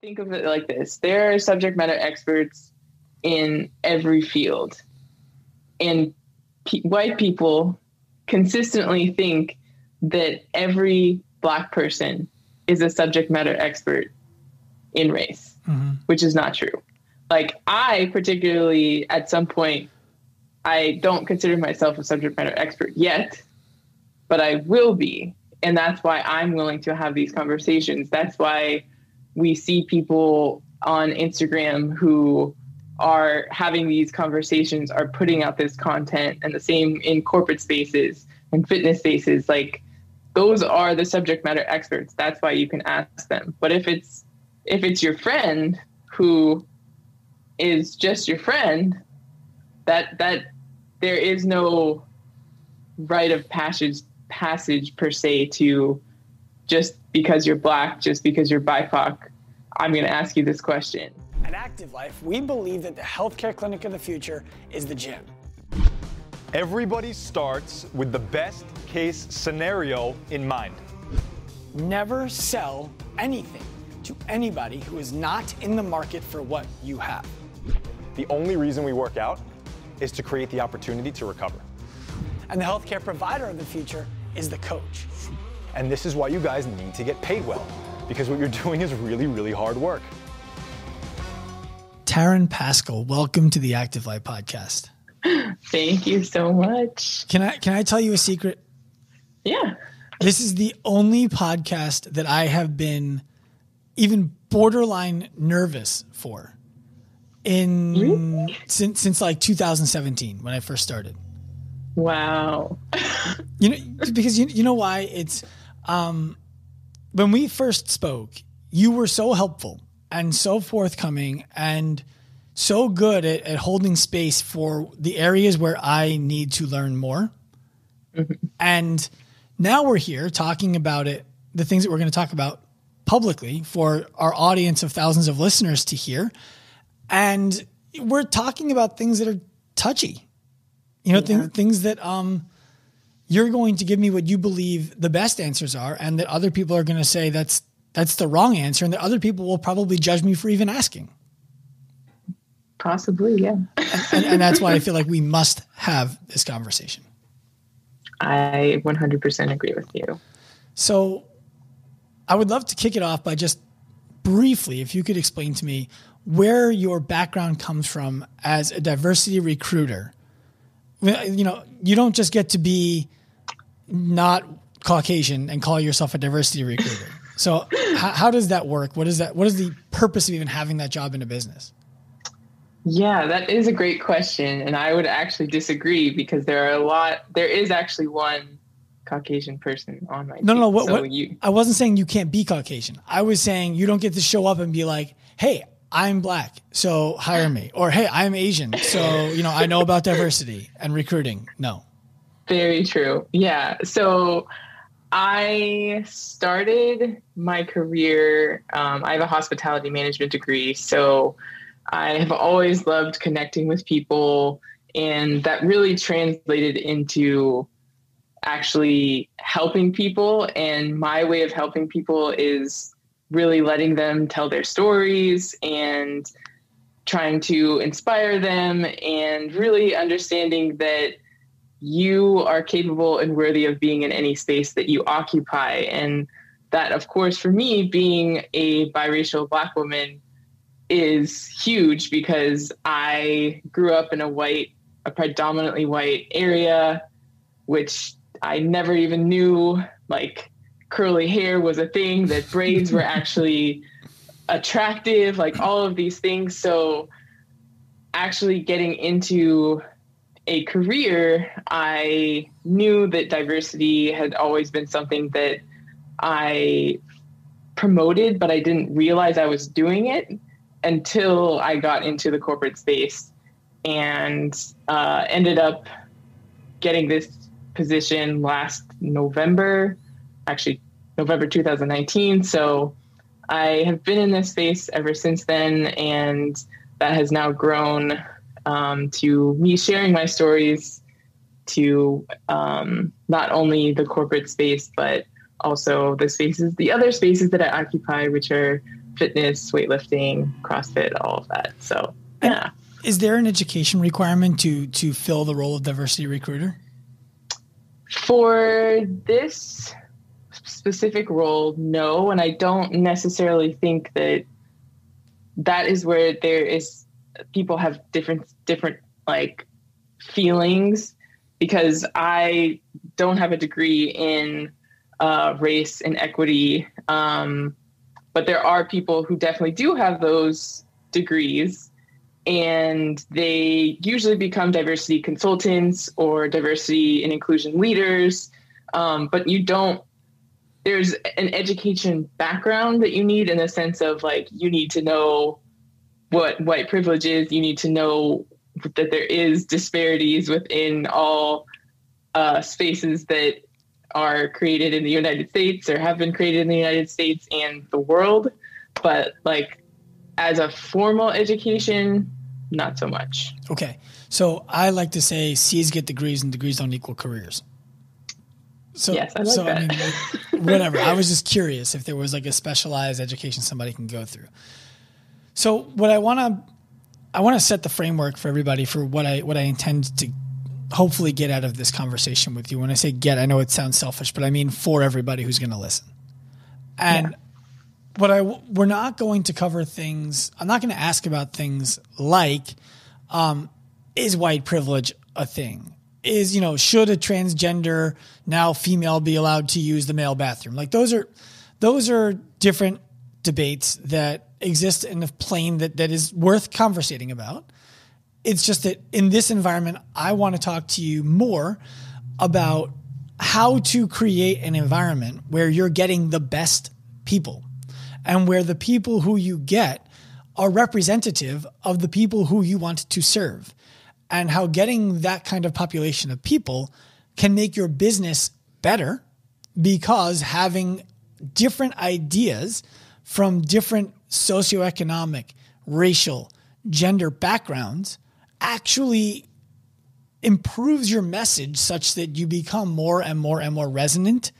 think of it like this. There are subject matter experts in every field. And pe- white people consistently think that every black person is a subject matter expert in race mm-hmm. which is not true. Like i particularly at some point i don't consider myself a subject matter expert yet but i will be. And that's why i'm willing to have these conversations. That's why we see people on Instagram who are having these conversations, are putting out this content, and the same in corporate spaces and fitness spaces. Like those are the subject matter experts. That's why you can ask them. But if it's if it's your friend who is just your friend, that that there is no rite of passage passage per se to just because you're black, just because you're BIPOC, I'm going to ask you this question. At Active Life, we believe that the healthcare clinic of the future is the gym. Everybody starts with the best case scenario in mind. Never sell anything to anybody who is not in the market for what you have. The only reason we work out is to create the opportunity to recover. And the healthcare provider of the future is the coach. And this is why you guys need to get paid well, because what you're doing is really, really hard work. Taryn Pascal, welcome to the Active Life podcast. Thank you so much. Can I can I tell you a secret? Yeah. This is the only podcast that I have been even borderline nervous for in really? since since like 2017 when I first started. Wow. you know because you you know why it's um, when we first spoke, you were so helpful and so forthcoming and so good at, at holding space for the areas where I need to learn more. Mm-hmm. And now we're here talking about it, the things that we're going to talk about publicly for our audience of thousands of listeners to hear. And we're talking about things that are touchy, you know, yeah. th- things that, um, you're going to give me what you believe the best answers are and that other people are going to say that's that's the wrong answer and that other people will probably judge me for even asking. Possibly yeah. And, and, and that's why i feel like we must have this conversation. I 100% agree with you. So i would love to kick it off by just briefly if you could explain to me where your background comes from as a diversity recruiter. You know you don't just get to be not Caucasian and call yourself a diversity recruiter. So how, how does that work? What is that? What is the purpose of even having that job in a business? Yeah, that is a great question, and I would actually disagree because there are a lot. There is actually one Caucasian person on my no, team. no. What, so what, you, I wasn't saying you can't be Caucasian. I was saying you don't get to show up and be like, "Hey, I'm black, so hire me," or "Hey, I'm Asian, so you know I know about diversity and recruiting." No. Very true. Yeah. So I started my career, um, I have a hospitality management degree. So I have always loved connecting with people, and that really translated into actually helping people. And my way of helping people is really letting them tell their stories and trying to inspire them and really understanding that you are capable and worthy of being in any space that you occupy. And that, of course, for me, being a biracial Black woman is huge because I grew up in a white, a predominantly white area, which I never even knew like curly hair was a thing, that braids were actually attractive, like all of these things. So, actually getting into a career, I knew that diversity had always been something that I promoted, but I didn't realize I was doing it until I got into the corporate space and uh, ended up getting this position last November, actually, November 2019. So I have been in this space ever since then, and that has now grown um, to me sharing my stories to um, not only the corporate space, but also the spaces, the other spaces that I occupy, which are fitness, weightlifting, CrossFit, all of that. So yeah. Is there an education requirement to to fill the role of diversity recruiter? For this specific role, no, and I don't necessarily think that that is where there is people have different different like feelings because I don't have a degree in uh, race and equity, um, but there are people who definitely do have those degrees, and they usually become diversity consultants or diversity and inclusion leaders. Um, but you don't. There's an education background that you need in the sense of like you need to know what white privilege is. You need to know that there is disparities within all uh, spaces that are created in the United States or have been created in the United States and the world. But like as a formal education, not so much. Okay. So I like to say C's get degrees and degrees don't equal careers. So, yes, I like so, that. I mean, whatever. I was just curious if there was like a specialized education somebody can go through. So what I want to I want to set the framework for everybody for what I what I intend to hopefully get out of this conversation with you. When I say get, I know it sounds selfish, but I mean for everybody who's going to listen. And yeah. what I we're not going to cover things. I'm not going to ask about things like um, is white privilege a thing? Is you know should a transgender now female be allowed to use the male bathroom? Like those are those are different debates that exist in a plane that that is worth conversating about. It's just that in this environment, I want to talk to you more about how to create an environment where you're getting the best people and where the people who you get are representative of the people who you want to serve and how getting that kind of population of people can make your business better because having different ideas from different socioeconomic, racial, gender backgrounds actually improves your message such that you become more and more and more resonant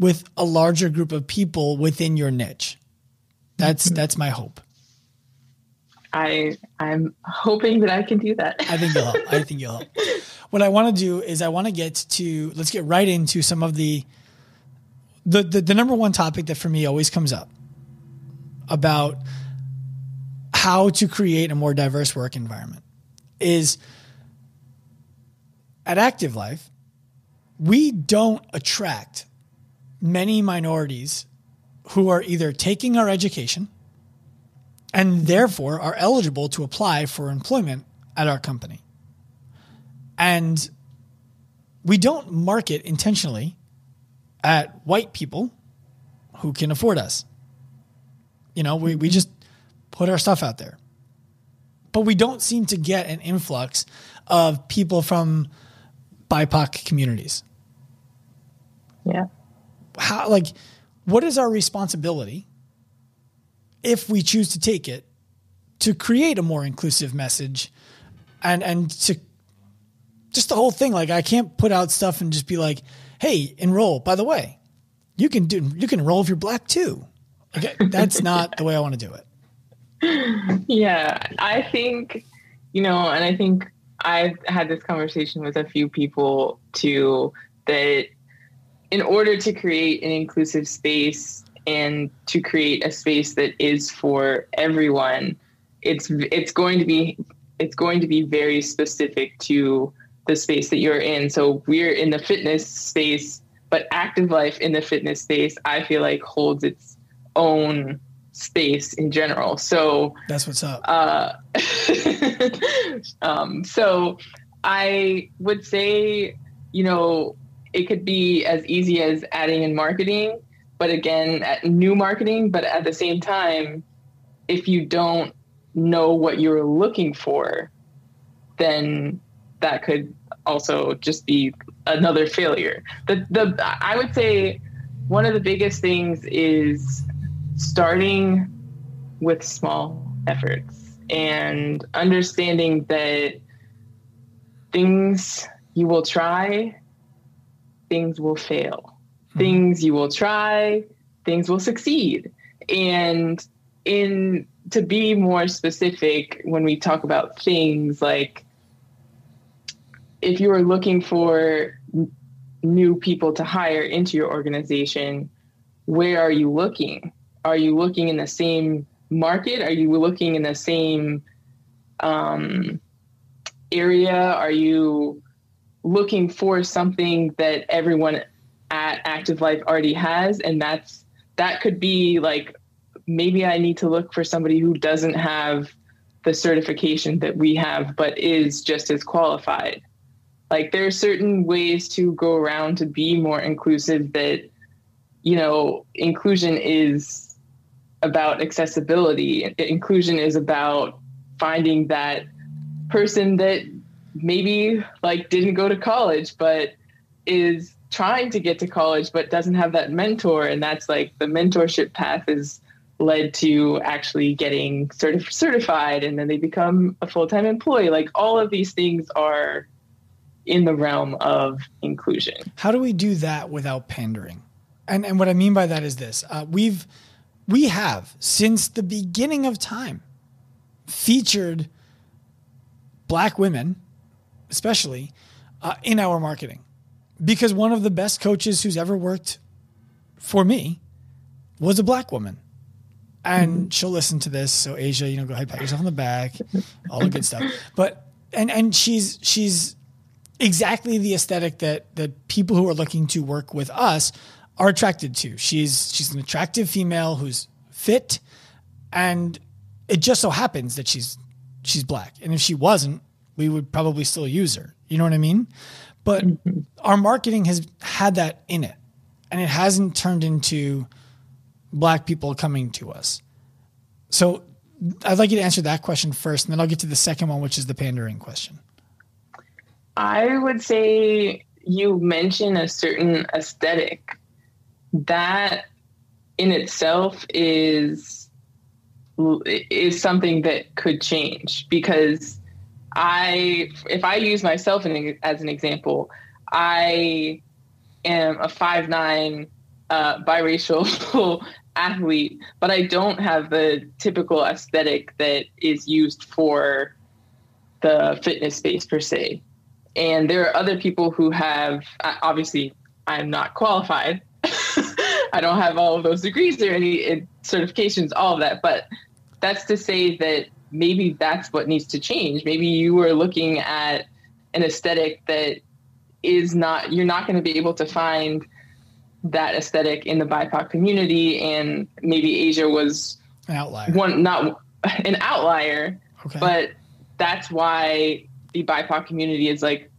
with a larger group of people within your niche. That's mm-hmm. that's my hope. I I'm hoping that I can do that. I think you'll help. I think you'll help. What I want to do is I want to get to let's get right into some of the the the, the number one topic that for me always comes up about how to create a more diverse work environment is at Active Life, we don't attract many minorities who are either taking our education and therefore are eligible to apply for employment at our company. And we don't market intentionally at white people who can afford us. You know, we, we mm-hmm. just put our stuff out there but we don't seem to get an influx of people from BIPOC communities. Yeah. How, like, what is our responsibility if we choose to take it to create a more inclusive message and, and to just the whole thing? Like, I can't put out stuff and just be like, hey, enroll. By the way, you can do, you can enroll if you're black too. That's not the way I want to do it yeah, I think, you know, and I think I've had this conversation with a few people too that in order to create an inclusive space and to create a space that is for everyone, it's it's going to be it's going to be very specific to the space that you're in. So we're in the fitness space, but active life in the fitness space, I feel like holds its own space in general. So that's what's up. Uh, um, so I would say, you know, it could be as easy as adding in marketing, but again, new marketing. But at the same time, if you don't know what you're looking for, then that could also just be another failure. The the I would say one of the biggest things is starting with small efforts and understanding that things you will try, things will fail. Hmm. Things you will try, things will succeed. And in to be more specific, when we talk about things like if you are looking for n- new people to hire into your organization, where are you looking? Are you looking in the same market? Are you looking in the same um, area? Are you looking for something that everyone at Active Life already has? And that's that could be like maybe I need to look for somebody who doesn't have the certification that we have, but is just as qualified. Like there are certain ways to go around to be more inclusive that, you know, inclusion is about accessibility. Inclusion is about finding that person that maybe like didn't go to college, but is trying to get to college, but doesn't have that mentor. And that's like the mentorship path is led to actually getting certif- certified and then they become a full-time employee like all of these things are in the realm of inclusion How do we do that without pandering? And and what I mean by that is this: uh, we've we have since the beginning of time featured black women, especially uh, in our marketing, because one of the best coaches who's ever worked for me was a black woman. And she'll listen to this. So Asia, you know, go ahead, pat yourself on the back, all the good stuff. But and and she's she's exactly the aesthetic that that people who are looking to work with us are attracted to. She's she's an attractive female who's fit, and it just so happens that she's she's black. And if she wasn't, we would probably still use her. You know what I mean? But mm-hmm. our marketing has had that in it, and it hasn't turned into black people coming to us. So I'd like you to answer that question first, and then I'll get to the second one, which is the pandering question. I would say you mention a certain aesthetic that in itself is is something that could change because I if I use myself as an example, I am a five nine uh, biracial athlete, but I don't have the typical aesthetic that is used for the fitness space per se. And there are other people who have, obviously, I'm not qualified. I don't have all of those degrees or any certifications, all of that. But that's to say that maybe that's what needs to change. Maybe you are looking at an aesthetic that is not, you're not going to be able to find that aesthetic in the BIPOC community. And maybe Asia was an outlier. One, not an outlier, okay. but that's why the BIPOC community is like,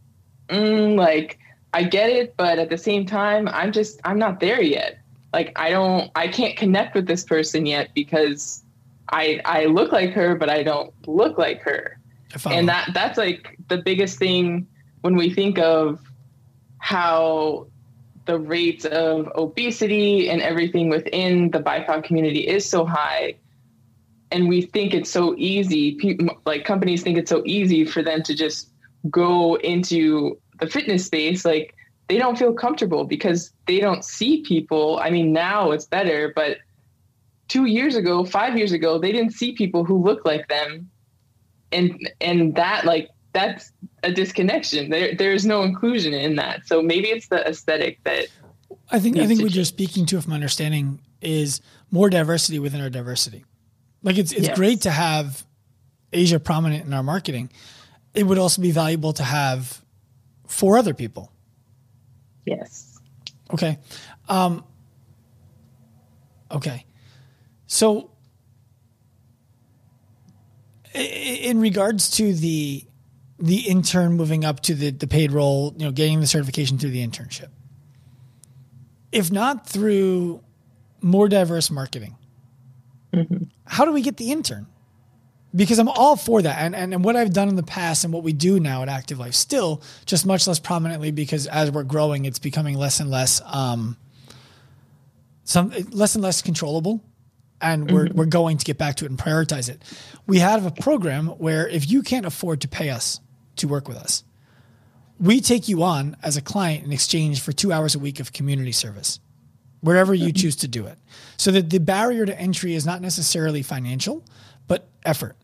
mm, like I get it, but at the same time, I'm just I'm not there yet. Like I don't I can't connect with this person yet because I I look like her, but I don't look like her. And that that's like the biggest thing when we think of how the rates of obesity and everything within the BIPOC community is so high and we think it's so easy people, like companies think it's so easy for them to just go into the fitness space like they don't feel comfortable because they don't see people i mean now it's better but two years ago five years ago they didn't see people who look like them and and that like that's a disconnection there there's no inclusion in that so maybe it's the aesthetic that i think i think what you're speaking to from understanding is more diversity within our diversity like it's it's yes. great to have Asia prominent in our marketing. It would also be valuable to have for other people. Yes. Okay. Um, okay. So, in regards to the the intern moving up to the the paid role, you know, getting the certification through the internship, if not through more diverse marketing, mm-hmm how do we get the intern? Because I'm all for that. And, and, and what I've done in the past and what we do now at Active Life still just much less prominently because as we're growing, it's becoming less and less, um, some less and less controllable. And we're, mm-hmm. we're going to get back to it and prioritize it. We have a program where if you can't afford to pay us to work with us, we take you on as a client in exchange for two hours a week of community service. wherever you choose to do it. So that the barrier to entry is not necessarily financial, but effort.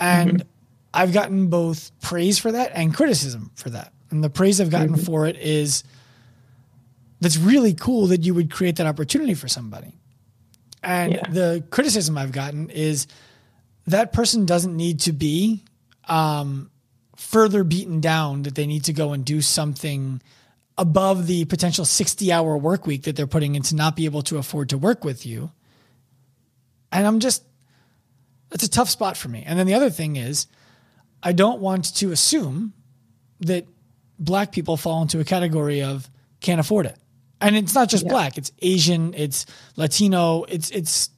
And I've gotten both praise for that and criticism for that. And the praise I've gotten for it is that's really cool that you would create that opportunity for somebody. And Yeah. the criticism I've gotten is that person doesn't need to be um, further beaten down that they need to go and do something above the potential 60 hour work week that they're putting in to not be able to afford to work with you. And I'm just, it's a tough spot for me. And then the other thing is, I don't want to assume that black people fall into a category of can't afford it. And it's not just black, it's Asian, it's Latino, it's it's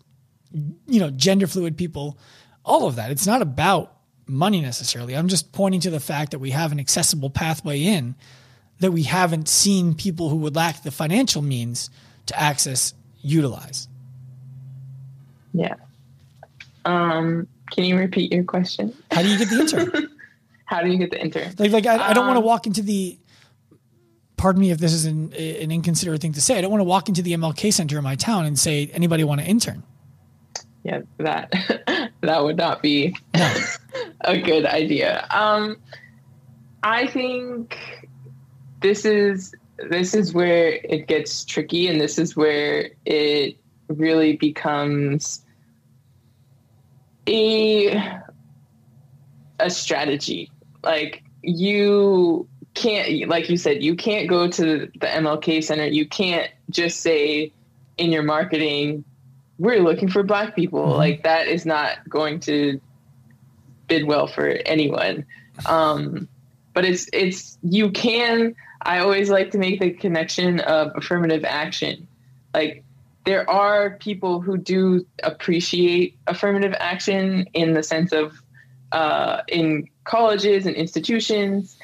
you know, gender fluid people, all of that. It's not about money necessarily. I'm just pointing to the fact that we have an accessible pathway in that we haven't seen people who would lack the financial means to access utilize. Yeah. Um, can you repeat your question? How do you get the intern? How do you get the intern? Like, like I, I don't want to Um, walk into the. Pardon me if this is an, an inconsiderate thing to say. I don't want to walk into the MLK Center in my town and say, "Anybody want to intern?" Yeah, that that would not be a good idea. Um, I think this is this is where it gets tricky, and this is where it really becomes a a strategy. Like you can't, like you said, you can't go to the MLK Center. You can't just say in your marketing, "We're looking for Black people." Like that is not going to bid well for anyone. Um, but it's it's you can. I always like to make the connection of affirmative action. Like there are people who do appreciate affirmative action in the sense of uh, in colleges and institutions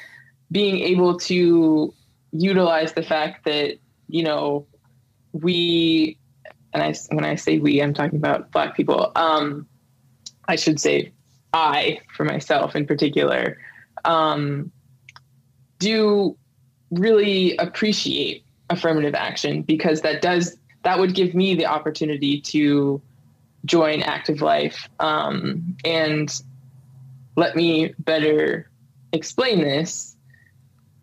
being able to utilize the fact that you know we and I when I say we I'm talking about black people um, I should say I for myself in particular um, do really appreciate affirmative action because that does that would give me the opportunity to join active life um, and let me better explain this.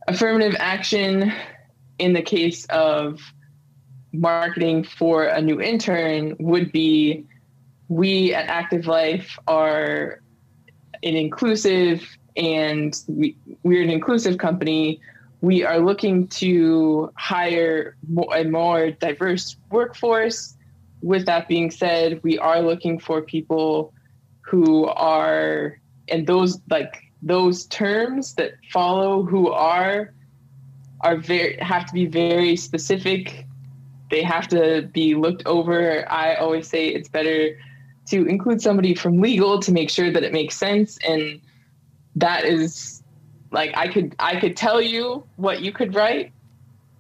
Affirmative action in the case of marketing for a new intern would be we at active life are an inclusive and we, we're an inclusive company we are looking to hire a more diverse workforce. With that being said, we are looking for people who are, and those like those terms that follow who are are very have to be very specific. They have to be looked over. I always say it's better to include somebody from legal to make sure that it makes sense and that is like I could I could tell you what you could write,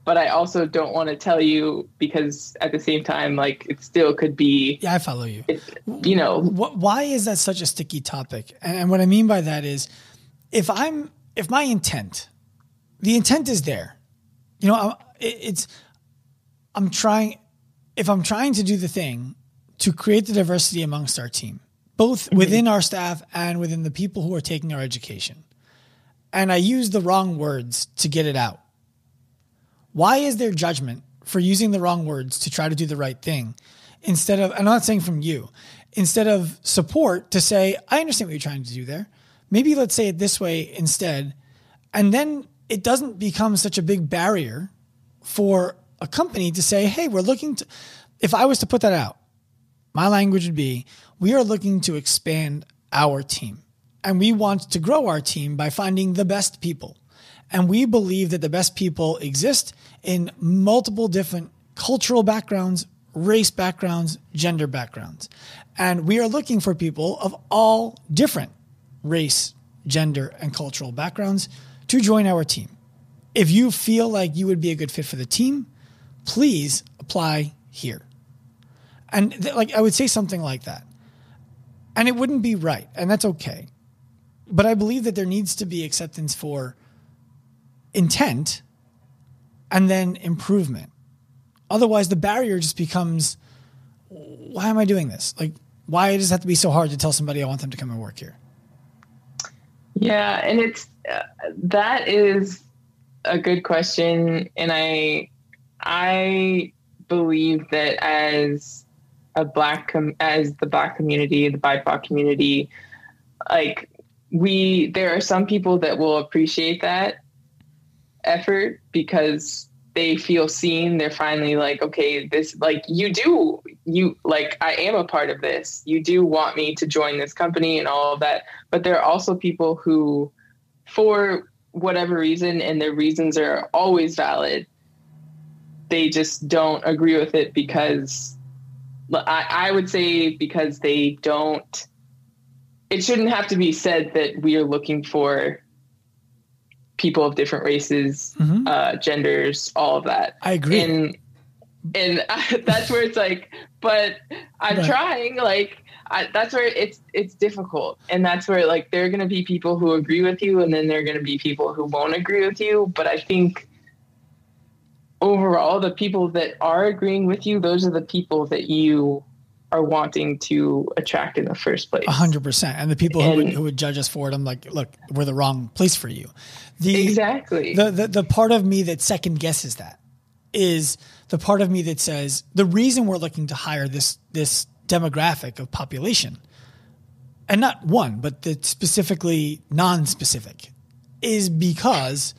but I also don't want to tell you because at the same time, like it still could be, Yeah, I follow you. it, you know, What, why is that such a sticky topic? And, and what I mean by that is, if I'm if my intent, the intent is there, you know, it's I'm trying. If I'm trying to do the thing to create the diversity amongst our team, both mm-hmm. within our staff and within the people who are taking our education, and I use the wrong words to get it out. Why is there judgment for using the wrong words to try to do the right thing instead of, I'm not saying from you, instead of support to say, I understand what you're trying to do there. Maybe let's say it this way instead. And then it doesn't become such a big barrier for a company to say, hey, we're looking to, if I was to put that out, my language would be, we are looking to expand our team and we want to grow our team by finding the best people. And we believe that the best people exist in multiple different cultural backgrounds, race backgrounds, gender backgrounds. And we are looking for people of all different race, gender, and cultural backgrounds to join our team. If you feel like you would be a good fit for the team, please apply here. And th- like I would say something like that. And it wouldn't be right, and that's okay. But I believe that there needs to be acceptance for intent and then improvement Otherwise, the barrier just becomes, why am I doing this? Like, why does it have to be so hard to tell somebody I want them to come and work here? Yeah, and it's uh, that is a good question, and I I believe that as a black com- as the black community, the BIPOC community, like we there are some people that will appreciate that effort because they feel seen. They're finally like okay this like you do you like i am a part of this. You do want me to join this company and all of that. But there are also people who for whatever reason and their reasons are always valid they just don't agree with it because I, I would say because they don't it shouldn't have to be said that we are looking for people of different races, mm-hmm. uh, genders, all of that. I agree. And and I, that's where it's like, but I'm right. trying. Like I, that's where it's it's difficult, and that's where like there are going to be people who agree with you, and then there are going to be people who won't agree with you. But I think overall, the people that are agreeing with you, those are the people that you are wanting to attract in the first place. A hundred percent. And the people and, who would, who would judge us for it, I'm like, look, we're the wrong place for you. The, exactly. The, the, the part of me that second guesses that is the part of me that says the reason we're looking to hire this, this demographic of population and not one, but the specifically non-specific is because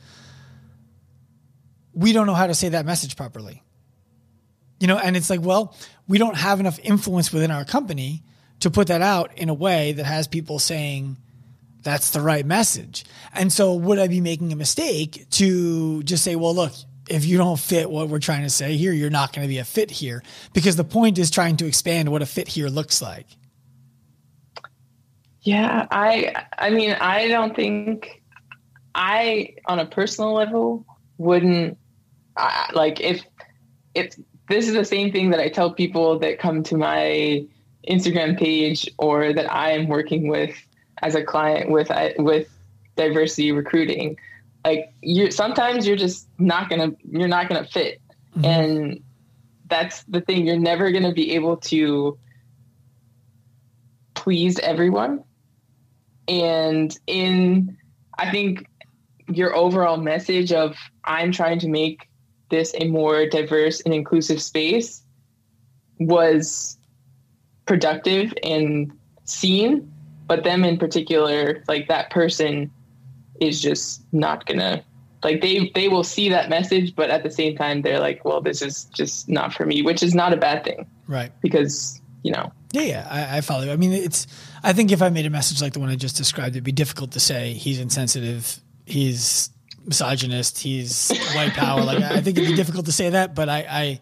we don't know how to say that message properly. You know, and it's like, well, we don't have enough influence within our company to put that out in a way that has people saying that's the right message. And so would I be making a mistake to just say, well, look, if you don't fit what we're trying to say here, you're not going to be a fit here because the point is trying to expand what a fit here looks like. Yeah, I I mean, I don't think I on a personal level wouldn't I, like if if this is the same thing that I tell people that come to my Instagram page or that I am working with as a client with with diversity recruiting. Like you sometimes you're just not gonna you're not gonna fit. Mm-hmm. And that's the thing. You're never gonna be able to please everyone. And in I think your overall message of I'm trying to make this a more diverse and inclusive space was productive and seen but them in particular like that person is just not gonna like they they will see that message but at the same time they're like well this is just not for me which is not a bad thing. Right. Because you know. Yeah yeah I, I follow you. i mean it's i think if i made a message like the one i just described it'd be difficult to say he's insensitive he's misogynist. He's white power. like I think it'd be difficult to say that, but I, I,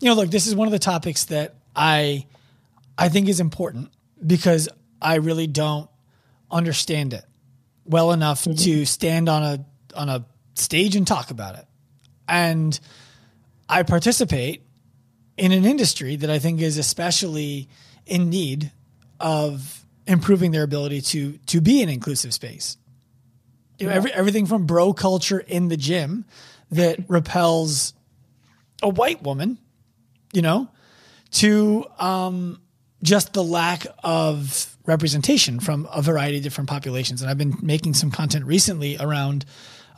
you know, look, this is one of the topics that I, I think is important because I really don't understand it well enough mm-hmm. to stand on a on a stage and talk about it. And I participate in an industry that I think is especially in need of improving their ability to to be an inclusive space. You know, every, everything from bro culture in the gym that repels a white woman, you know, to um, just the lack of representation from a variety of different populations. And I've been making some content recently around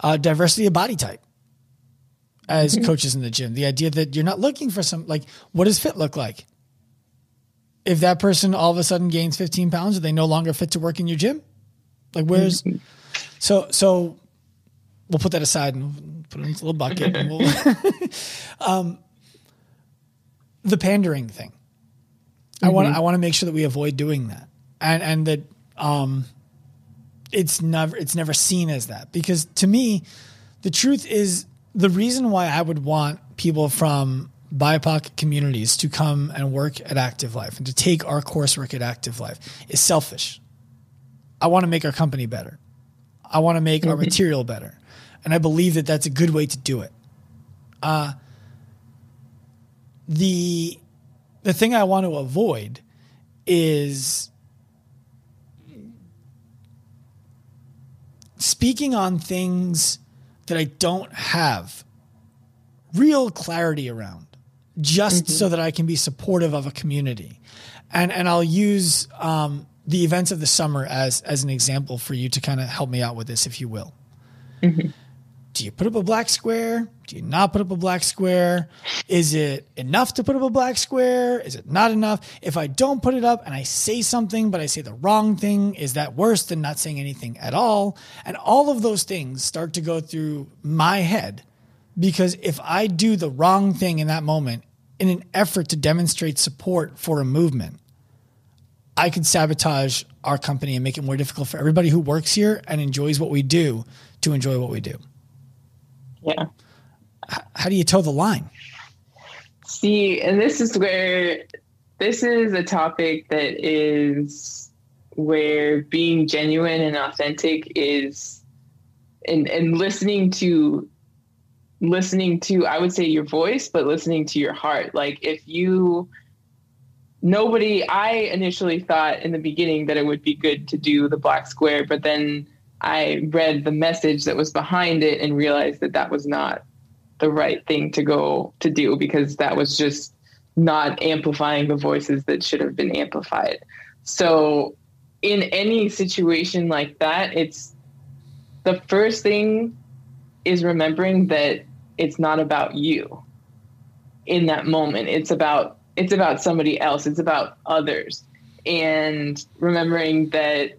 uh, diversity of body type as mm-hmm. coaches in the gym. The idea that you're not looking for some, like, what does fit look like? If that person all of a sudden gains 15 pounds, are they no longer fit to work in your gym? Like, where's, mm-hmm. So so we'll put that aside and put it in a little bucket. and we'll um, the pandering thing. Mm-hmm. I want I want to make sure that we avoid doing that, and and that um, it's never it's never seen as that because to me, the truth is the reason why I would want people from BIPOC communities to come and work at Active Life and to take our coursework at Active Life is selfish. I want to make our company better. I want to make mm-hmm. our material better. And I believe that that's a good way to do it. Uh, the the thing I want to avoid is speaking on things that I don't have real clarity around. just mm-hmm. so that I can be supportive of a community. And and I'll use um, the events of the summer as as an example for you to kind of help me out with this, if you will. Mm-hmm. Do you put up a black square? Do you not put up a black square? Is it enough to put up a black square? Is it not enough? If I don't put it up and I say something, but I say the wrong thing, is that worse than not saying anything at all? And all of those things start to go through my head because if I do the wrong thing in that moment in an effort to demonstrate support for a movement, I could sabotage our company and make it more difficult for everybody who works here and enjoys what we do to enjoy what we do. Yeah. how do you toe the line? See, and this is where this is a topic that is where being genuine and authentic is and and listening to listening to I would say your voice, but listening to your heart. Like if you nobody I initially thought in the beginning that it would be good to do the black square, but then I read the message that was behind it and realized that that was not the right thing to go to do because that was just not amplifying the voices that should have been amplified. So, in any situation like that, it's the first thing is remembering that it's not about you in that moment. It's about it's about somebody else. It's about others. And remembering that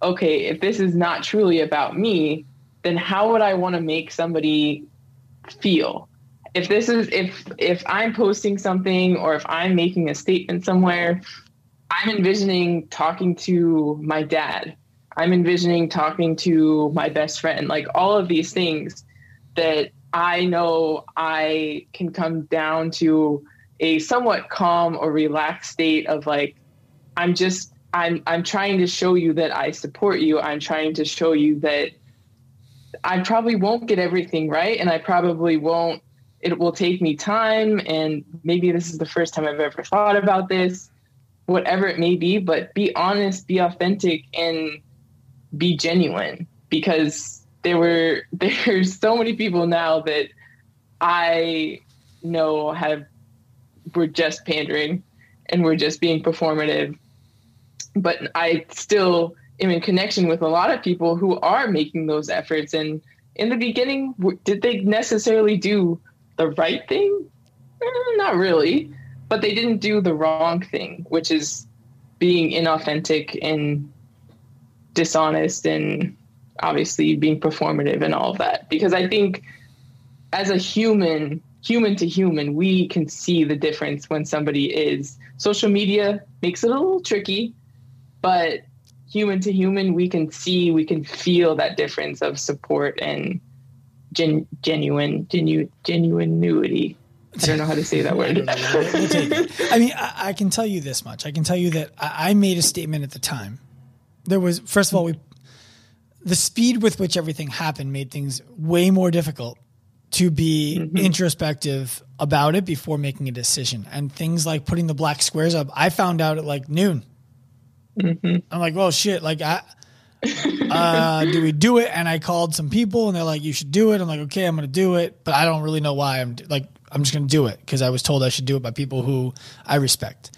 okay, if this is not truly about me, then how would I want to make somebody feel? If this is if if I'm posting something or if I'm making a statement somewhere, I'm envisioning talking to my dad. I'm envisioning talking to my best friend, like all of these things that I know I can come down to a somewhat calm or relaxed state of like, I'm just I'm I'm trying to show you that I support you. I'm trying to show you that I probably won't get everything right and I probably won't it will take me time and maybe this is the first time I've ever thought about this whatever it may be but be honest be authentic and be genuine because there were there's so many people now that I know have were just pandering and we're just being performative but I still am in connection with a lot of people who are making those efforts. And in the beginning, did they necessarily do the right thing? Eh, not really, but they didn't do the wrong thing, which is being inauthentic and dishonest and obviously being performative and all of that. Because I think as a human, human to human, we can see the difference when somebody is. Social media makes it a little tricky but human to human, we can see, we can feel that difference of support and gen- genuine, genu- genuinity. I don't know how to say that word. I mean, I, I, can tell you this much. I can tell you that I, I made a statement at the time. There was, first of all, we the speed with which everything happened made things way more difficult to be mm-hmm. introspective about it before making a decision. And things like putting the black squares up, I found out at like noon. Mm-hmm. I'm like, well, shit. Like, I, uh, do we do it? And I called some people, and they're like, you should do it. I'm like, okay, I'm going to do it, but I don't really know why. I'm like, I'm just going to do it because I was told I should do it by people who I respect.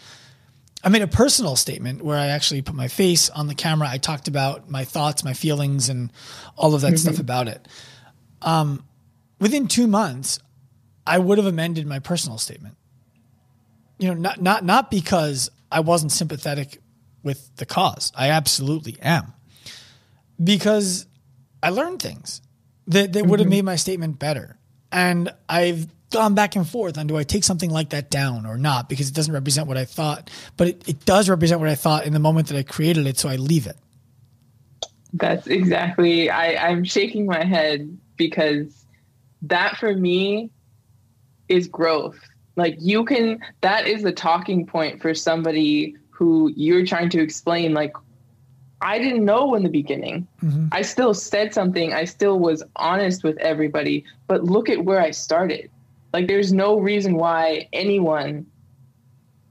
I made a personal statement where I actually put my face on the camera. I talked about my thoughts, my feelings, and all of that mm-hmm. stuff about it. Um, within two months, I would have amended my personal statement. You know, not not not because I wasn't sympathetic with the cause. I absolutely am. Because I learned things that, that would have mm-hmm. made my statement better. And I've gone back and forth on do I take something like that down or not because it doesn't represent what I thought. But it, it does represent what I thought in the moment that I created it, so I leave it. That's exactly I, I'm shaking my head because that for me is growth. Like you can that is the talking point for somebody who you're trying to explain like I didn't know in the beginning. Mm-hmm. I still said something. I still was honest with everybody, but look at where I started. Like there's no reason why anyone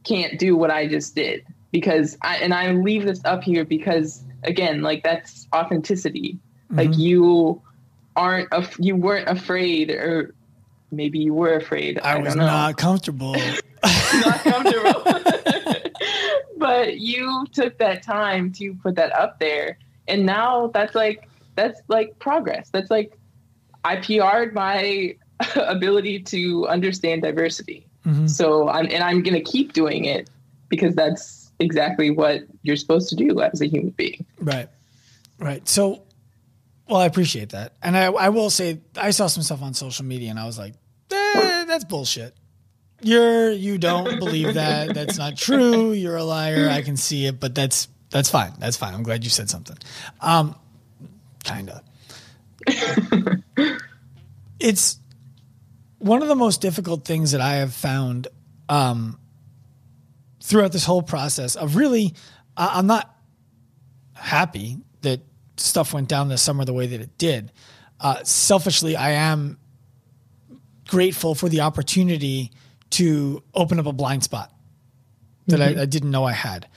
can't do what I just did because I and I leave this up here because again, like that's authenticity. Mm-hmm. Like you aren't you weren't afraid or maybe you were afraid. I, I was not comfortable. not comfortable. but you took that time to put that up there. And now that's like that's like progress. That's like I PR'd my ability to understand diversity. Mhm. So I'm and I'm gonna keep doing it because that's exactly what you're supposed to do as a human being. Right. Right. So, well, I appreciate that. And I, I will say, I saw some stuff on social media and I was like, eh, that's bullshit. You're, you don't believe that. That's not true. You're a liar. I can see it, but that's, that's fine. That's fine. I'm glad you said something. Um, kinda. it's one of the most difficult things that I have found, um, throughout this whole process of really, I I'm not happy that stuff went down this summer the way that it did. Uh, selfishly, I am grateful for the opportunity to open up a blind spot that I, I didn't know I had.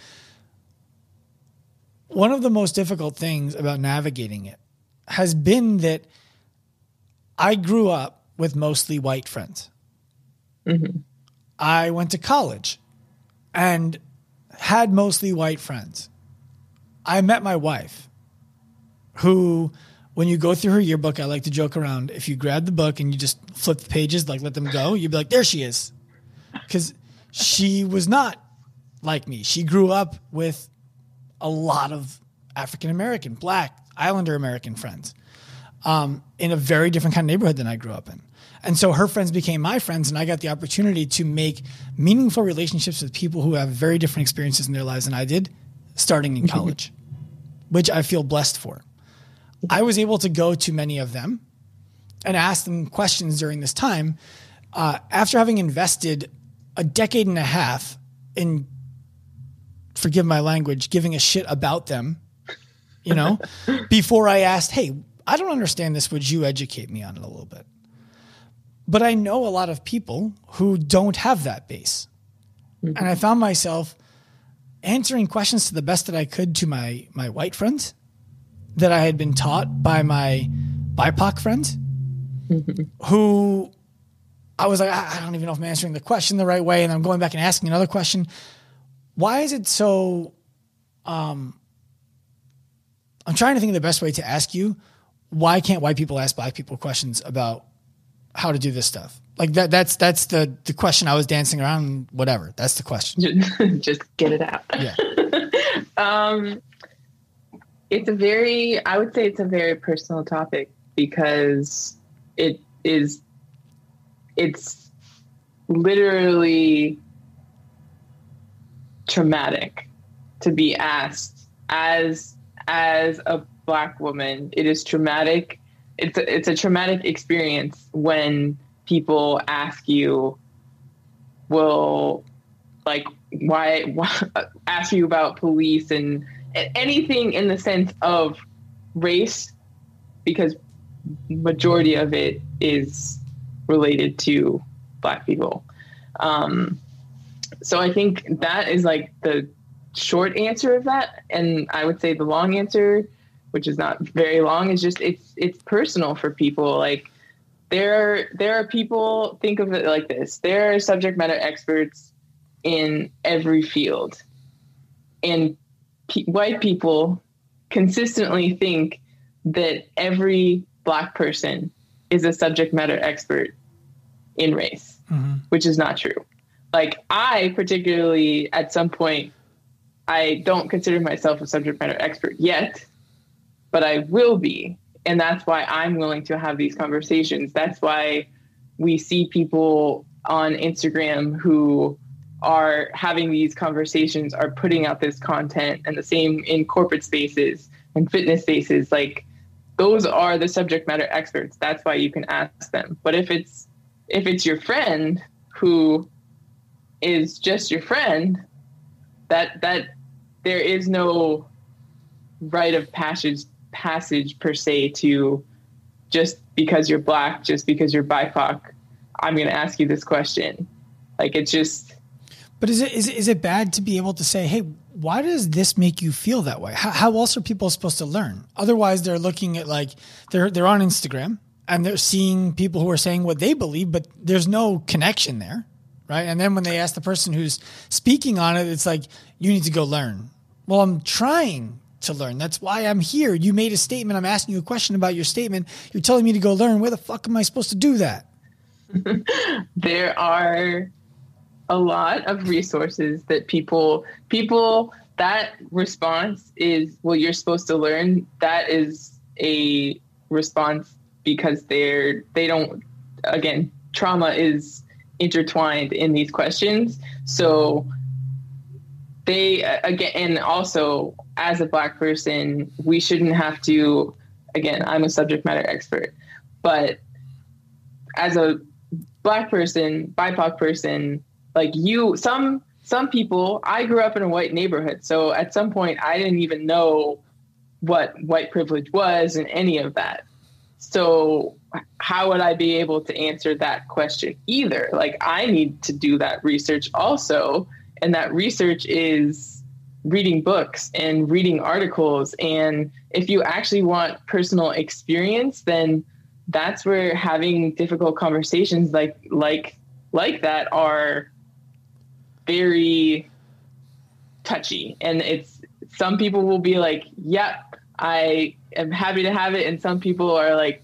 One of the most difficult things about navigating it has been that I grew up with mostly white friends. I went to college and had mostly white friends. I met my wife, who, when you go through her yearbook, I like to joke around. If you grab the book and you just flip the pages, like let them go, you'd be like, there she is. Because she was not like me. She grew up with a lot of African American, Black, Islander American friends um, in a very different kind of neighborhood than I grew up in. And so her friends became my friends, and I got the opportunity to make meaningful relationships with people who have very different experiences in their lives than I did starting in college, which I feel blessed for. I was able to go to many of them and ask them questions during this time uh, after having invested a decade and a half in, forgive my language, giving a shit about them, you know, before I asked, hey, I don't understand this. Would you educate me on it a little bit? But I know a lot of people who don't have that base. And I found myself answering questions to the best that I could to my my white friends that I had been taught by my BIPOC friends who I was like, I I don't even know if I'm answering the question the right way. And I'm going back and asking another question. Why is it so? Um, I'm trying to think of the best way to ask you. Why can't white people ask black people questions about how to do this stuff? Like that. That's that's the the question I was dancing around. Whatever. That's the question. Just get it out. Yeah. Um, it's a very, I would say it's a very personal topic because it is, it's literally traumatic to be asked as as a black woman. It is traumatic. It's a, it's a traumatic experience when people ask you, "Well, like why, why ask you about police and anything in the sense of race because majority of it is related to black people. Um, so i think that is like the short answer of that and i would say the long answer which is not very long is just it's it's personal for people. Like there there are people think of it like this there are subject matter experts in every field. And pe- white people consistently think that every black person is a subject matter expert in race mm-hmm. which is not true. Like i particularly at some point i don't consider myself a subject matter expert yet but i will be. And that's why i'm willing to have these conversations. That's why we see people on instagram who are having these conversations are putting out this content and the same in corporate spaces and fitness spaces like those are the subject matter experts. That's why you can ask them. But if it's if it's your friend who is just your friend that that there is no rite of passage passage per se to just because you're black just because you're bipoc i'm going to ask you this question. Like it's just But is it is it, is it bad to be able to say, hey, why does this make you feel that way? How, how else are people supposed to learn? Otherwise, they're looking at like they're they're on Instagram and they're seeing people who are saying what they believe, but there's no connection there, right? And then when they ask the person who's speaking on it, it's like you need to go learn. Well, I'm trying to learn. That's why I'm here. You made a statement. I'm asking you a question about your statement. You're telling me to go learn. Where the fuck am I supposed to do that? there are a lot of resources that people people that response is well you're supposed to learn. That is a response because they're they don't again trauma is intertwined in these questions. So they again and also as a black person we shouldn't have to again i'm a subject matter expert but as a black person bipoc person like you some some people i grew up in a white neighborhood so at some point i didn't even know what white privilege was and any of that. So how would i be able to answer that question either? Like i need to do that research also and that research is reading books and reading articles and if you actually want personal experience then that's where having difficult conversations like like like that are very touchy. And it's some people will be like yep i am happy to have it. And some people are like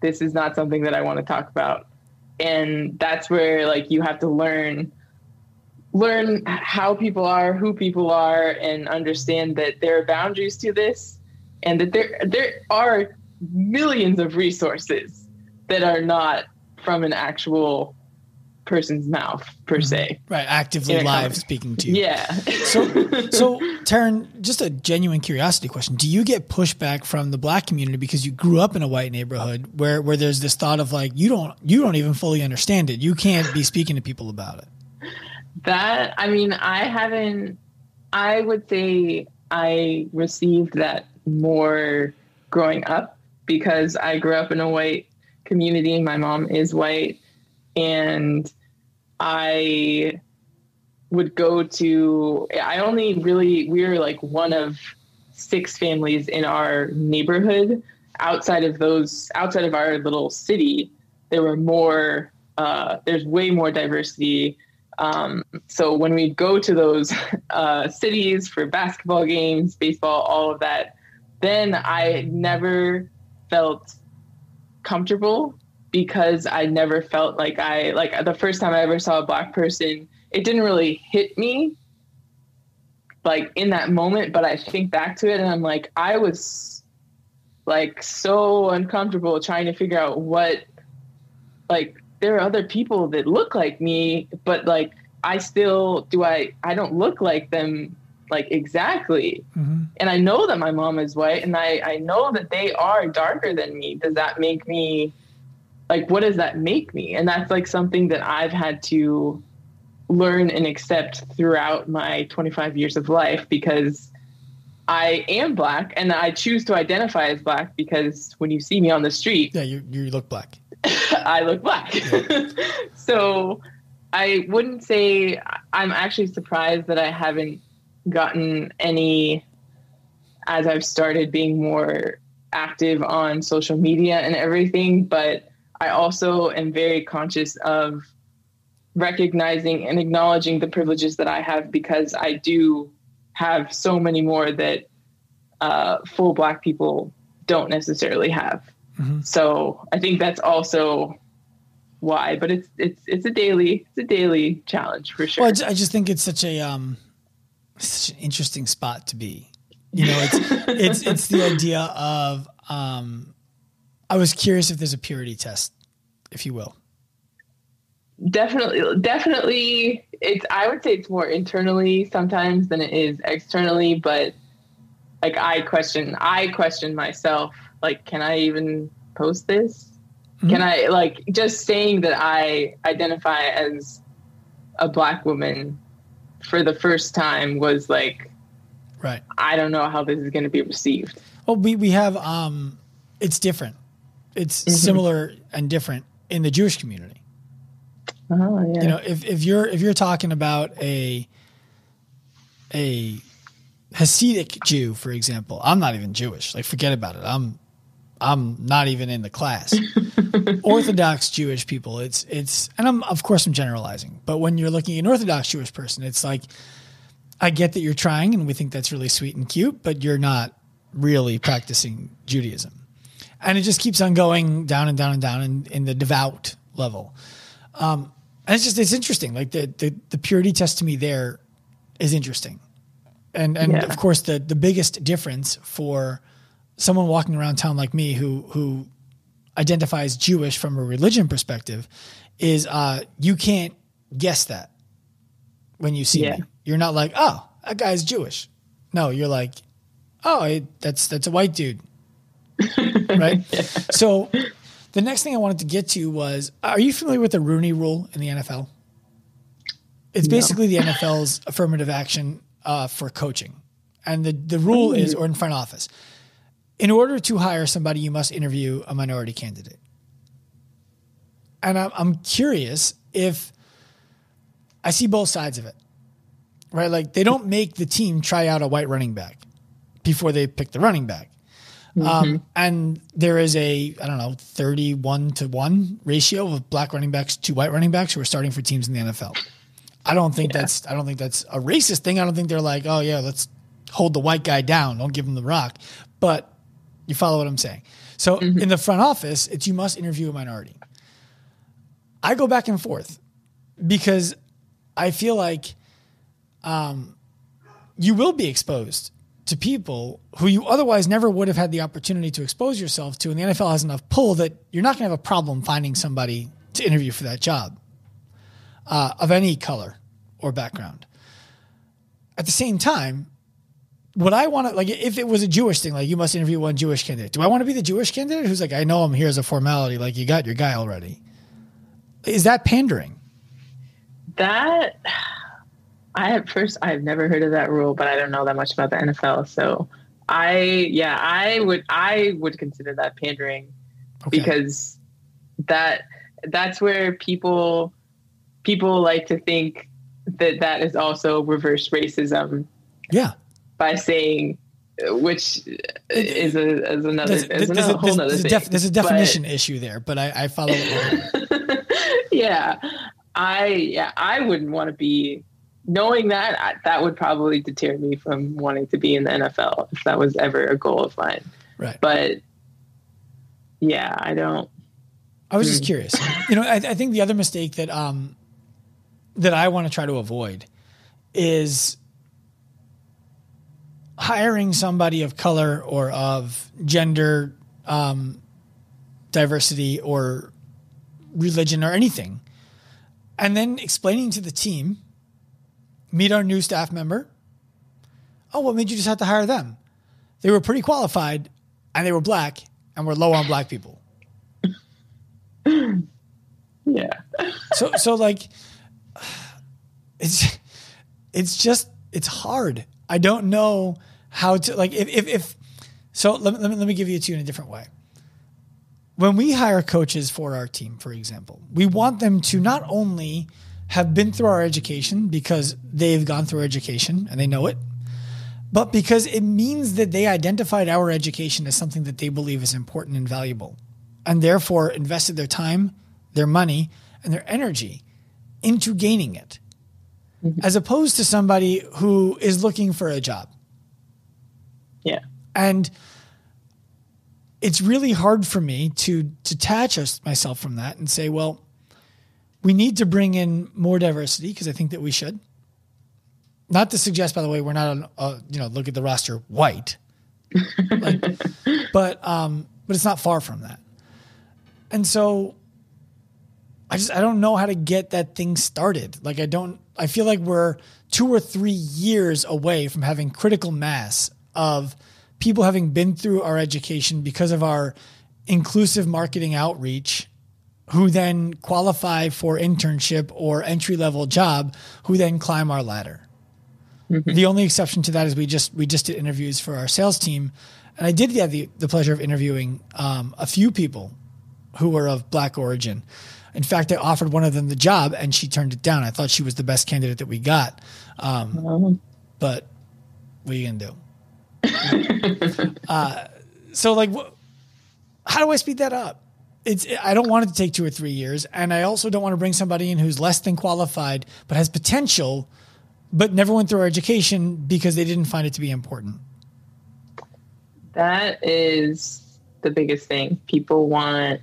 this is not something that i want to talk about. And that's where like you have to learn learn how people are who people are and understand that there are boundaries to this and that there there are millions of resources that are not from an actual person's mouth per Mm-hmm. se. Right, actively live speaking to you. Yeah. So, so Taryn, just a genuine curiosity question: Do you get pushback from the black community because you grew up in a white neighborhood where where there's this thought of like you don't you don't even fully understand it, you can't be speaking to people about it? That I mean, I haven't. I would say I received that more growing up because I grew up in a white community. My mom is white, and I would go to. I only really we were like one of six families in our neighborhood. Outside of those, outside of our little city, there were more. Uh, there's way more diversity um, so when we go to those uh, cities for basketball games, baseball, all of that, then I never felt comfortable because I never felt like I like the first time I ever saw a black person, it didn't really hit me like in that moment, but I think back to it and I'm like, I was like so uncomfortable trying to figure out what like there are other people that look like me, but like I still do I I don't look like them like exactly. Mm-hmm. And I know that my mom is white and I I know that they are darker than me. Does that make me like what does that make me? And that's like something that I've had to learn and accept throughout my 25 years of life because I am black and I choose to identify as black because when you see me on the street, Yeah, you you look black. I look black. so I wouldn't say I'm actually surprised that I haven't gotten any as I've started being more active on social media and everything, but I also am very conscious of recognizing and acknowledging the privileges that I have because I do have so many more that uh, full black people don't necessarily have. Mhm. So I think that's also why, but it's it's it's a daily it's a daily challenge for sure. Well, I ju- I just think it's such a um, such an interesting spot to be. You know, it's it's it's the idea of um, I was curious if there's a purity test, if you will. definitely definitely it's I would say it's more internally sometimes than it is externally, but like I question I question myself like can I even post this? Can I like just saying that I identify as a black woman for the first time was like Right. I don't know how this is going to be received. Well, we we have um, it's different. It's Mm-hmm. similar and different in the Jewish community. Oh yeah. You know, if if you're if you're talking about a a Hasidic Jew, for example, I'm not even Jewish. Like, forget about it. I'm I'm not even in the class. Orthodox Jewish people, it's it's and I'm of course I'm generalizing, but when you're looking at an Orthodox Jewish person, it's like I get that you're trying and we think that's really sweet and cute, but you're not really practicing Judaism. And it just keeps on going down and down and down in, in the devout level. Um, and it's just it's interesting. Like the, the the purity test to me there is interesting. And and Yeah. of course the the biggest difference for someone walking around town like me who who identifies Jewish from a religion perspective is uh you can't guess that when you see Yeah. me. You're not like, oh, that guy's Jewish. No, you're like, oh, it, that's that's a white dude, right? So, the next thing I wanted to get to was, are you familiar with the Rooney Rule in the NFL? It's basically the NFL's affirmative action uh, for coaching, and the the rule is, or in front office, in order to hire somebody, you must interview a minority candidate. And I'm, I'm curious if I see both sides of it, right? Like they don't make the team try out a white running back before they pick the running back. Um, and there is a, I don't know, 31 to 1 ratio of black running backs to white running backs who are starting for teams in the NFL. I don't think that's I don't think that's a racist thing. I don't think they're like, oh yeah, let's hold the white guy down. Don't give him the rock. But you follow what I'm saying. So in the front office, it's you must interview a minority. I go back and forth because I feel like um, you will be exposed to people who you otherwise never would have had the opportunity to expose yourself to. And the NFL has enough pull that you're not going to have a problem finding somebody to interview for that job uh, of any color or background. At the same time, what I want to like if it was a Jewish thing, like you must interview one Jewish candidate? Do I want to be the Jewish candidate who's like, I know I'm here as a formality, like you got your guy already? Is that pandering? That I at first I've never heard of that rule, but I don't know that much about the NFL. So I yeah, I would I would consider that pandering Okay. because that that's where people people like to think that that is also reverse racism yeah, by saying which is a is another there's, is there's another a, whole there's, there's a thing. def- there's a But- definition issue there, but I, I follow. It. yeah i yeah i wouldn't want to be knowing that I, that would probably deter me from wanting to be in the nfl if that was ever a goal of mine right. but yeah i don't I was just curious. You know, I, I think the other mistake that um that I want to try to avoid is hiring somebody of color or of gender um, diversity or religion or anything, and then explaining to the team, meet our new staff member. Oh, what made you just have to hire them? They were pretty qualified, and they were black, and we're low on black people. yeah so so like it's it's just it's hard i don't know how to like if if, if so let, me- let me let me give you two in a different way when we hire coaches for our team for example we want them to not only have been through our education because they've gone through education and they know it. But because it means that they identified our education as something that they believe is important and valuable and therefore invested their time, their money, and their energy into gaining it, mm-hmm. as opposed to somebody who is looking for a job. yeah. And it's really hard for me to detach myself from that and say, well, we need to bring in more diversity because I think that we should. Not to suggest, by the way, we're not on, uh, you know, look at the roster white, Like, but um, but it's not far from that. And so, I just I don't know how to get that thing started. Like I don't. I feel like we're two or three years away from having critical mass of people having been through our education because of our inclusive marketing outreach who then qualify for internship or entry level job who then climb our ladder. The only exception to that is we just we just did interviews for our sales team, and I did have the, the pleasure of interviewing um, a few people who were of black origin. In fact, I offered one of them the job, and she turned it down. I thought she was the best candidate that we got, um, um, but what are you gonna do? uh, so, like, wh- how do I speed that up? It's I don't want it to take two or three years, and I also don't want to bring somebody in who's less than qualified but has potential, but never went through our education because they didn't find it to be important. That is the biggest thing. People want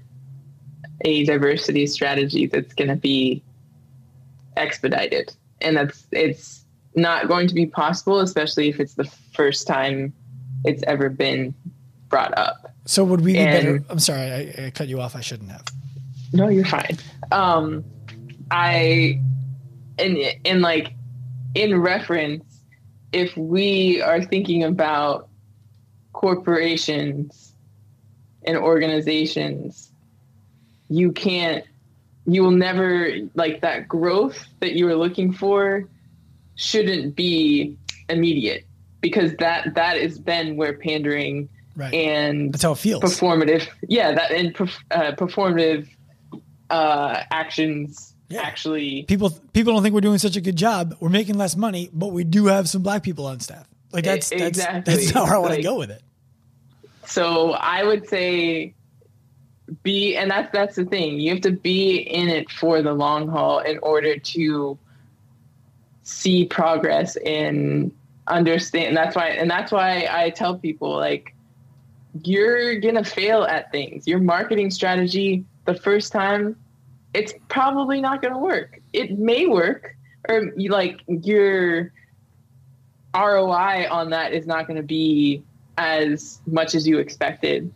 a diversity strategy that's going to be expedited, and that's it's not going to be possible, especially if it's the first time it's ever been brought up. So would we be And- better? I'm sorry, I, I cut you off. I shouldn't have. No, you're fine. Um, I, in in like, in reference, if we are thinking about corporations and organizations, you can't, you will never like that growth that you were looking for shouldn't be immediate because that that is then where pandering Right. and That's how it feels. performative yeah that and uh, performative uh actions Yeah. actually people people don't think we're doing such a good job. We're making less money, but we do have some black people on staff. Like that's that's exactly. that's how I want to Like- go with it. so i would say be and that's that's the thing you have to be in it for the long haul in order to see progress and understand and that's why and that's why i tell people like you're gonna fail at things. Your marketing strategy the first time it's probably not gonna work. It may work or you like your roi on that is not gonna be as much as you expected.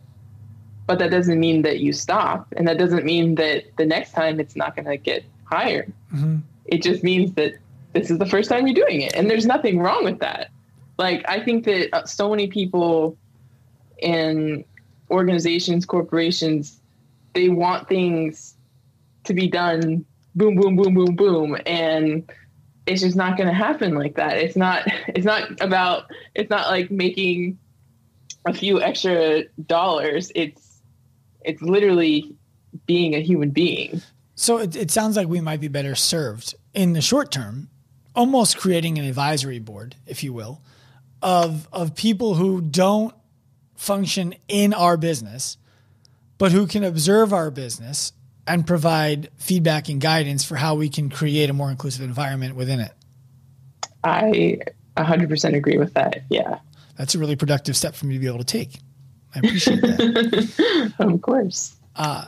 But that doesn't mean that you stop and that doesn't mean that the next time it's not going to get higher. Mhm. it just means that this is the first time you're doing it and there's nothing wrong with that. Like i think that uh, so many people in organizations corporations they want things to be done boom boom boom boom boom. And it's just not going to happen like that. It's not it's not about it's not like making a few extra dollars. It's it's literally being a human being. So it, it sounds like we might be better served in the short term, almost creating an advisory board, if you will, of of people who don't function in our business, but who can observe our business and provide feedback and guidance for how we can create a more inclusive environment within it. i 100% agree with that yeah That's a really productive step for me to be able to take. I appreciate that. of course uh,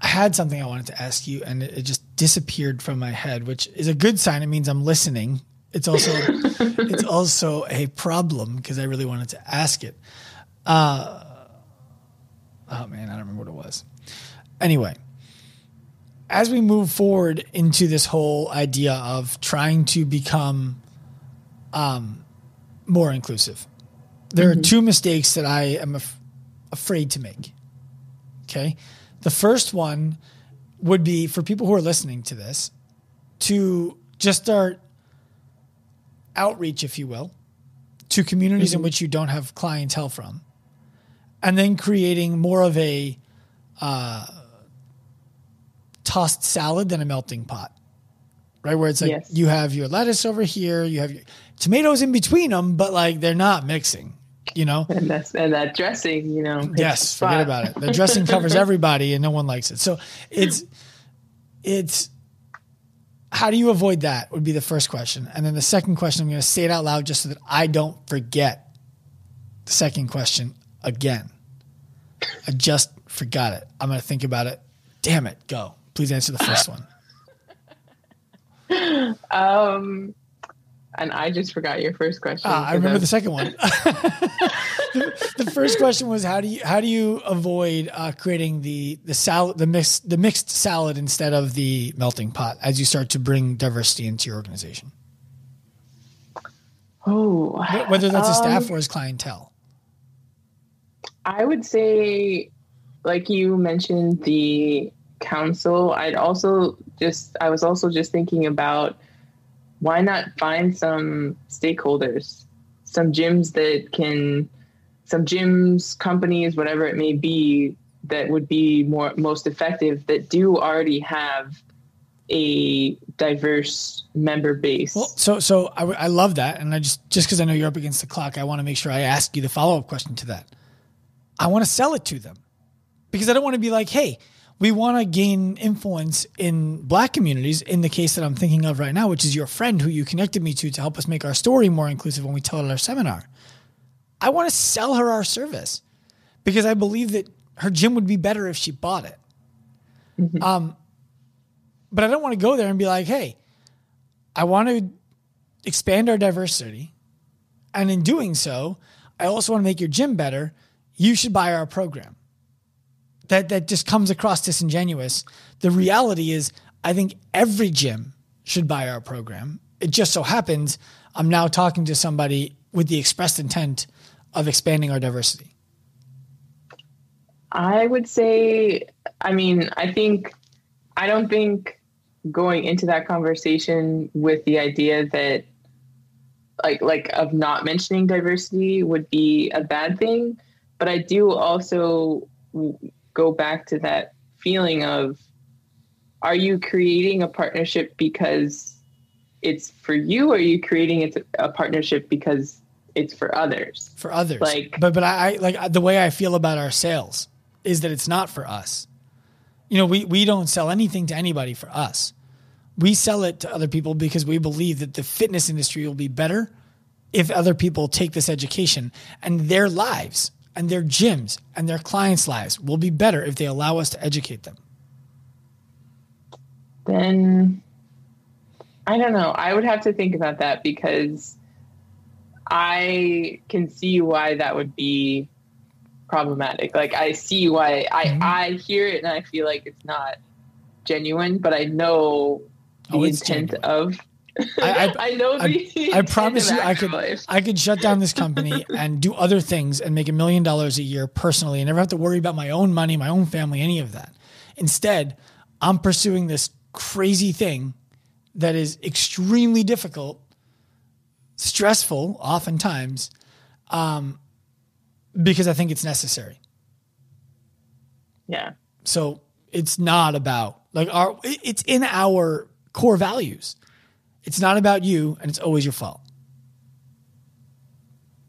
I had something I wanted to ask you, and it, it just disappeared from my head, which is a good sign. It means I'm listening. It's also it's also a problem because I really wanted to ask it. Uh, oh man, I don't remember what it was. Anyway, as we move forward into this whole idea of trying to become um, more inclusive, there are two mistakes that I am af- afraid to make. Okay. The first one would be for people who are listening to this to just start outreach, if you will, to communities in which you don't have clientele from, and then creating more of a uh, tossed salad than a melting pot, right? Where it's like Yes. you have your lettuce over here, you have your tomatoes in between them, but like they're not mixing, you know? and that's and that dressing you know Yes, forget about it. The dressing covers everybody, and no one likes it. So it's it's how do you avoid that? Would be the first question, and then the second question. I'm going to say it out loud just so that I don't forget the second question again. I just forgot it. I'm going to think about it. Damn it! Go. Please answer the first one. um and i just forgot your first question Ah, I remember the second one. the, the first question was how do you how do you avoid uh, creating the the salad the mixed the mixed salad instead of the melting pot as you start to bring diversity into your organization, oh whether that's a staff um, or as clientele. I would say, like you mentioned, the council. I'd also just, I was also just thinking about why not find some stakeholders, some gyms that can, some gyms, companies, whatever it may be, that would be more most effective that do already have a diverse member base. Well, so so I, I love that, and I just just because I know you're up against the clock, I want to make sure I ask you the follow up question to that. I want to sell it to them. because I don't want to be like, hey, we want to gain influence in black communities in the case that I'm thinking of right now, which is your friend who you connected me to to help us make our story more inclusive when we tell it at our seminar. I want to sell her our service because I believe that her gym would be better if she bought it. Mm-hmm. Um, but I don't want to go there and be like, hey, I want to expand our diversity. And in doing so, I also want to make your gym better. You should buy our program that that just comes across disingenuous. The reality is, I think every gym should buy our program. It just so happens I'm now talking to somebody with the expressed intent of expanding our diversity. I would say, I mean, I think, I don't think going into that conversation with the idea that like like of not mentioning diversity would be a bad thing but i do also go back to that feeling of are you creating a partnership because it's for you? Or are you creating it a partnership because it's for others? For others. Like but but I, I like the way i feel about our sales is that it's not for us. You know we we don't sell anything to anybody for us. We sell it to other people because we believe that the fitness industry will be better if other people take this education and their lives and their gyms and their clients' lives will be better if they allow us to educate them? Then I don't know. I would have to think about that because I can see why that would be problematic. Like I see why I mm-hmm. I hear it and I feel like it's not genuine, but I know the oh, intent genuine. of I, I, I know. I, I promise you, I could life. I could shut down this company and do other things and make a million dollars a year personally, and never have to worry about my own money, my own family, any of that. Instead, I'm pursuing this crazy thing that is extremely difficult, stressful, oftentimes, um, because I think it's necessary. Yeah. So it's not about like our. It's in our core values it's not about you, and it's always your fault.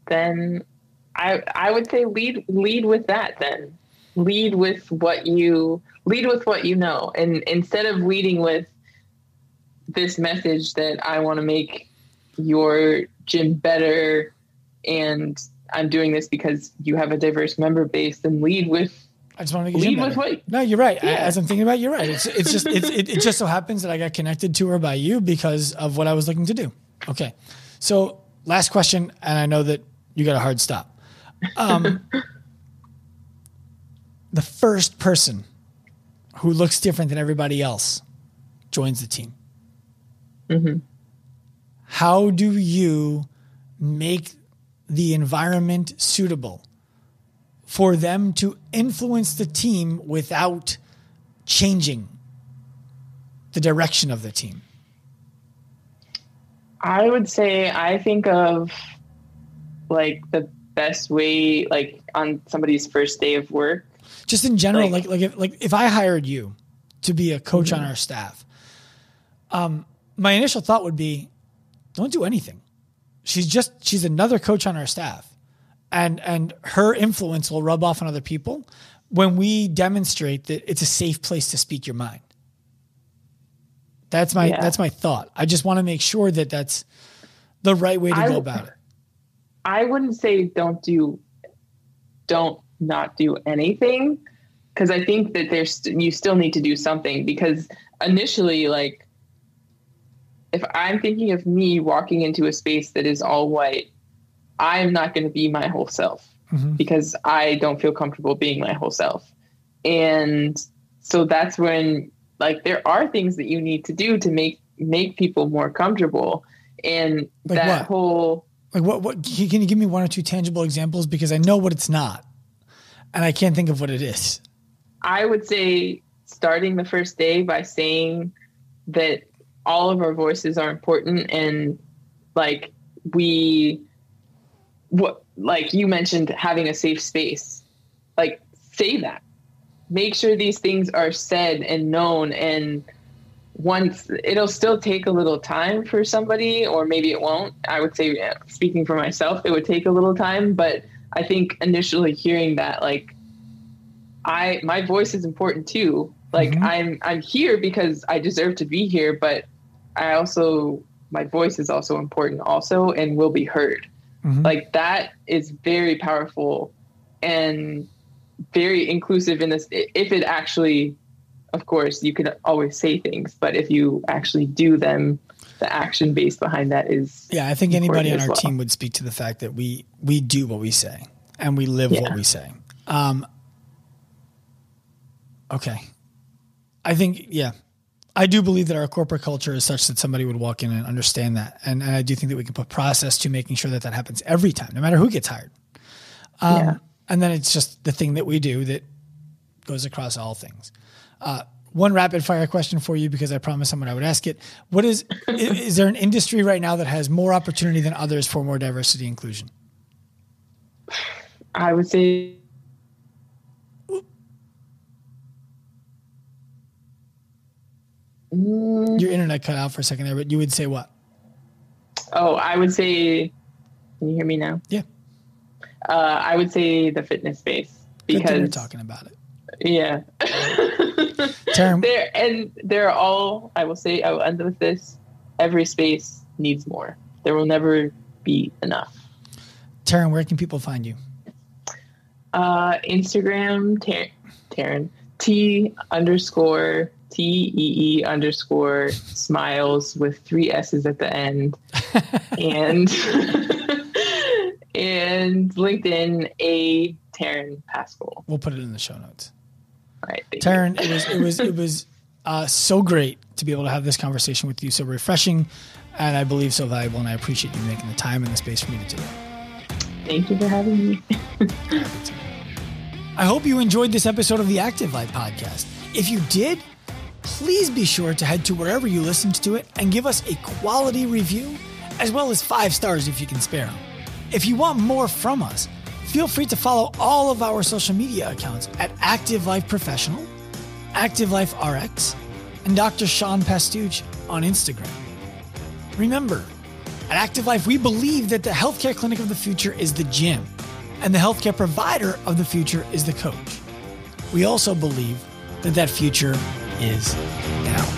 Then I I would say lead lead with that. Then lead with what you lead with what you know, and instead of leading with this message that I want to make your gym better and I'm doing this because you have a diverse member base, then lead with I just want to get lead with what. No, you're right. Yeah. As I'm thinking about, it, you're right. It's it's just it's, it, it just so happens that I got connected to her by you because of what I was looking to do. Okay, so last question, and I know that you got a hard stop. Um, the first person who looks different than everybody else joins the team. Mm-hmm. How do you make the environment suitable for them to influence the team without changing the direction of the team? I would say I think of like the best way like on somebody's first day of work. Just in general, like like, like if like if I hired you to be a coach mm-hmm. on our staff, um, my initial thought would be, don't do anything. She's just she's another coach on our staff and and her influence will rub off on other people when we demonstrate that it's a safe place to speak your mind. That's my yeah. that's my thought. I just want to make sure that that's the right way to I, go about it. I wouldn't say don't do don't not do anything because I think that there's you still need to do something because initially like if I'm thinking of me walking into a space that is all white I'm not going to be my whole self mm-hmm. because I don't feel comfortable being my whole self. And so that's when like there are things that you need to do to make make people more comfortable and like that what? whole like what what can you give me one or two tangible examples because I know what it's not and I can't think of what it is. I would say starting the first day by saying that all of our voices are important and like we what like you mentioned having a safe space like say that make sure these things are said and known and once it'll still take a little time for somebody or maybe it won't i would say speaking for myself it would take a little time but i think initially hearing that like I my voice is important too. Like Mhm. I'm I'm here because I deserve to be here, but I also my voice is also important also and will be heard. Mhm. Like that is very powerful and very inclusive in this if it actually of course you could always say things, but if you actually do them, the action base behind that is Yeah, I think anybody on our well. team would speak to the fact that we we do what we say and we live what we say. Um, okay, I think yeah, I do believe that our corporate culture is such that somebody would walk in and understand that, and, and I do think that we can put process to making sure that that happens every time, no matter who gets hired. Um, Yeah. And then it's just the thing that we do that goes across all things. Uh, one rapid fire question for you because I promised someone I would ask it. What is i- is there an industry right now that has more opportunity than others for more diversity inclusion? I would say Mm, Your internet cut out for a second there, but you would say what? oh, I would say can you hear me now? Yeah. Uh, I would say the fitness space because we're talking about it. yeah. Term, They're and they're all. I will say. I will end with this. Every space needs more. There will never be enough. Taryn, where can people find you? Uh, Instagram, Tar- Taryn T underscore T E E underscore smiles with three S's at the end, and and LinkedIn A Taryn Pascal. We'll put it in the show notes. All right. Taryn, it was it was it was uh, so great to be able to have this conversation with you. So refreshing, and I believe so valuable. And I appreciate you making the time and the space for me to do it. Thank you for having me. I hope you enjoyed this episode of the Active Life podcast. If you did, please be sure to head to wherever you listened to it and give us a quality review, as well as five stars if you can spare them. If you want more from us, feel free to follow all of our social media accounts at Active Life Professional, Active Life RX, and Dr. Sean Pastuch on Instagram. Remember, at Active Life, we believe that the healthcare clinic of the future is the gym, and the healthcare provider of the future is the coach. We also believe that that future is now.